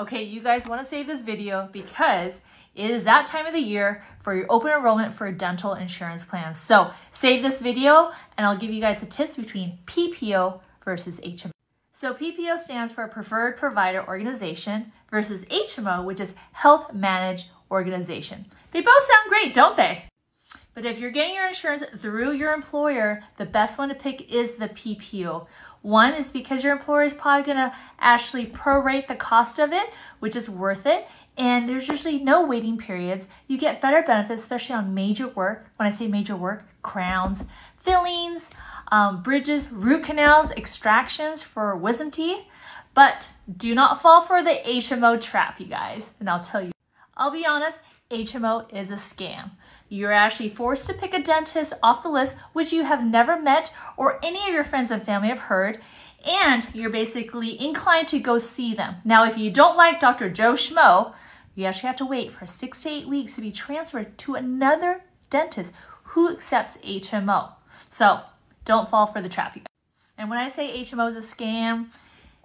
Okay, you guys want to save this video because it is that time of the year for your open enrollment for dental insurance plans. So save this video and I'll give you guys the tips between PPO versus HMO. So PPO stands for Preferred Provider Organization versus HMO, which is Health Managed Organization. They both sound great, don't they? But if you're getting your insurance through your employer, the best one to pick is the PPO. One is because your employer is probably gonna actually prorate the cost of it, which is worth it. And there's usually no waiting periods. You get better benefits, especially on major work. When I say major work, crowns, fillings, um, bridges, root canals, extractions for wisdom teeth. But do not fall for the HMO trap, you guys. And I'll tell you, I'll be honest, HMO is a scam. You're actually forced to pick a dentist off the list which you have never met or any of your friends and family have heard, and you're basically inclined to go see them. Now, if you don't like Dr. Joe Schmo, you actually have to wait for six to eight weeks to be transferred to another dentist who accepts HMO. So don't fall for the trap, you guys. And when I say HMO is a scam,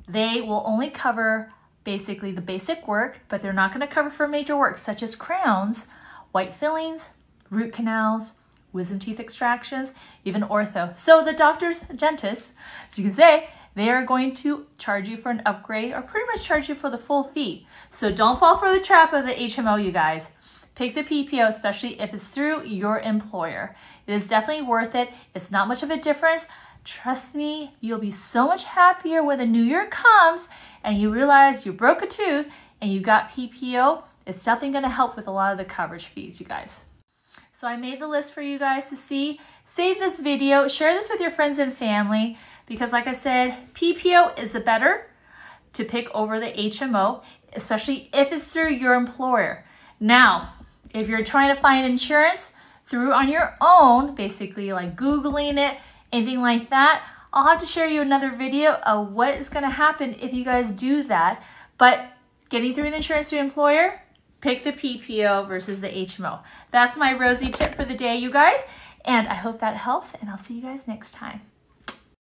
they will only cover basically the basic work, but they're not going to cover for major work such as crowns, white fillings, root canals, wisdom teeth extractions, even ortho. So the doctors, dentists, as you can say, they are going to charge you for an upgrade or pretty much charge you for the full fee. So don't fall for the trap of the HMO, you guys. Pick the PPO, especially if it's through your employer. It is definitely worth it. It's not much of a difference. Trust me, you'll be so much happier when the new year comes and you realize you broke a tooth and you got PPO. It's definitely going to help with a lot of the coverage fees, you guys. So I made the list for you guys to see. Save this video, share this with your friends and family because like I said, PPO is the better to pick over the HMO, especially if it's through your employer. Now, if you're trying to find insurance through on your own, basically like Googling it, anything like that, I'll have to share you another video of what is gonna happen if you guys do that. But getting through the insurance to employer, pick the PPO versus the HMO. That's my rosy tip for the day, you guys. And I hope that helps, and I'll see you guys next time.